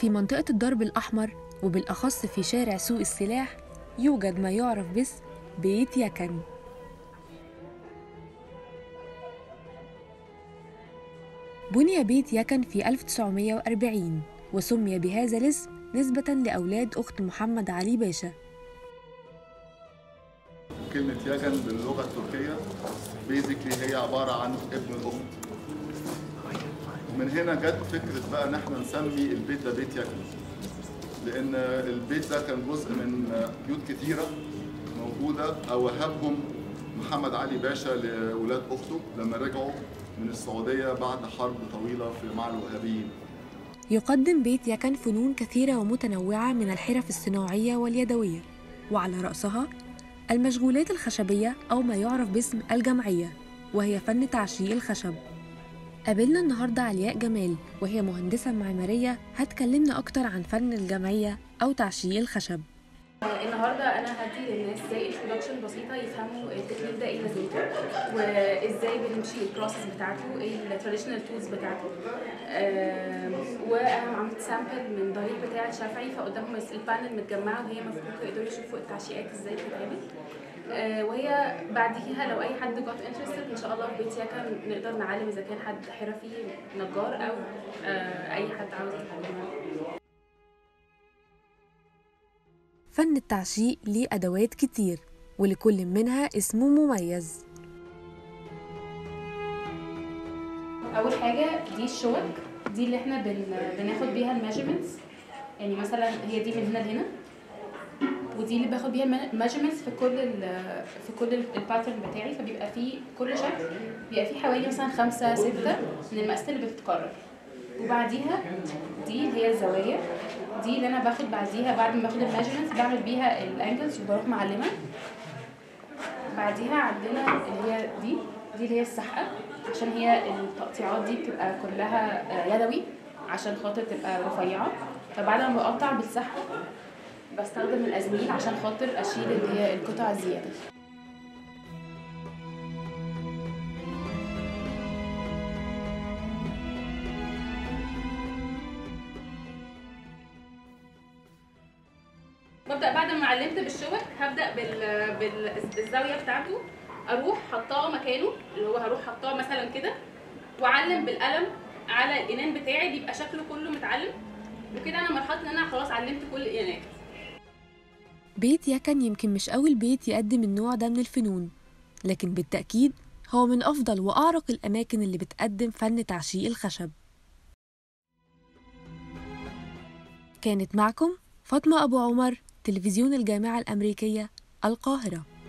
في منطقة الضرب الأحمر وبالأخص في شارع سوق السلاح يوجد ما يعرف باسم بيت يكن. بني بيت يكن في 1940 وسمي بهذا الاسم نسبة لأولاد أخت محمد علي باشا. كلمة يجن باللغة التركية بيزيكلي هي عبارة عن ابن الأخت. ومن هنا جت فكرة بقى إن إحنا نسمي البيت ده بيت يجن لأن البيت ده كان جزء من بيوت كتيرة موجودة أوهبهم محمد علي باشا لولاد أخته لما رجعوا من السعودية بعد حرب طويلة في مع الوهابيين. يقدم بيت يكن فنون كثيرة ومتنوعة من الحرف الصناعية واليدوية وعلى رأسها المشغولات الخشبية أو ما يعرف باسم الجمعية وهي فن تعشيق الخشب. قابلنا النهاردة علياء جمال وهي مهندسة معمارية هتكلمنا أكتر عن فن الجمعية أو تعشيق الخشب. النهارده أنا هدي للناس زي introduction بسيطة يفهموا التكنيك ده إيه لازمته وإزاي بنمشي ال process بتاعته إيه ال traditional tools بتاعته. وأنا عملت sample من ضريح بتاع الشافعي فقدامهم ال panel متجمعة وهي المفروض يقدروا يشوفوا التعشيقات إزاي بتتعمل. آه، وهي بعديها لو أي حد got interested إن شاء الله في بيت نقدر نعلم إذا كان حد حرفي نجار أو فن التعشيق ليه أدوات كتير ولكل منها اسمه مميز. أول حاجة دي الشوك دي اللي إحنا بن... بناخد بيها ال measurements. يعني مثلا هي دي من هنا لهنا ودي اللي باخد بيها ال measurements في كل. في كل ال pattern بتاعي. فبيبقى فيه كل شكل بيبقى فيه حوالي مثلا خمسة ستة من المقاسات اللي بتتكرر. وبعديها دي اللي هي الزوايا دي اللي أنا باخد بعديها بعد ما باخد ال measurements بعمل بيها ال angles وبروح معلمة. بعديها عندنا اللي هي دي دي اللي هي السحقه عشان هي التقطيعات دي بتبقى كلها يدوي عشان خاطر تبقى رفيعة. فبعد ما بقطع بالسحقه بستخدم الأزميل عشان خاطر أشيل اللي هي القطع الزيادة. ببدا بعد ما علمت بالشوك هبدأ بال... بال... بالزاوية بتاعته أروح حطاه مكانه اللي هو هروح حطاه مثلا كده وأعلم بالقلم على الإنان بتاعي بيبقى شكله كله متعلم وكده أنا مرحلة إن أنا خلاص علمت كل الإنانات. بيت يكن يمكن مش أول بيت يقدم النوع ده من الفنون لكن بالتأكيد هو من أفضل وأعرق الأماكن اللي بتقدم فن تعشيق الخشب. كانت معكم فاطمة أبو عمر تلفزيون الجامعة الأمريكية القاهرة.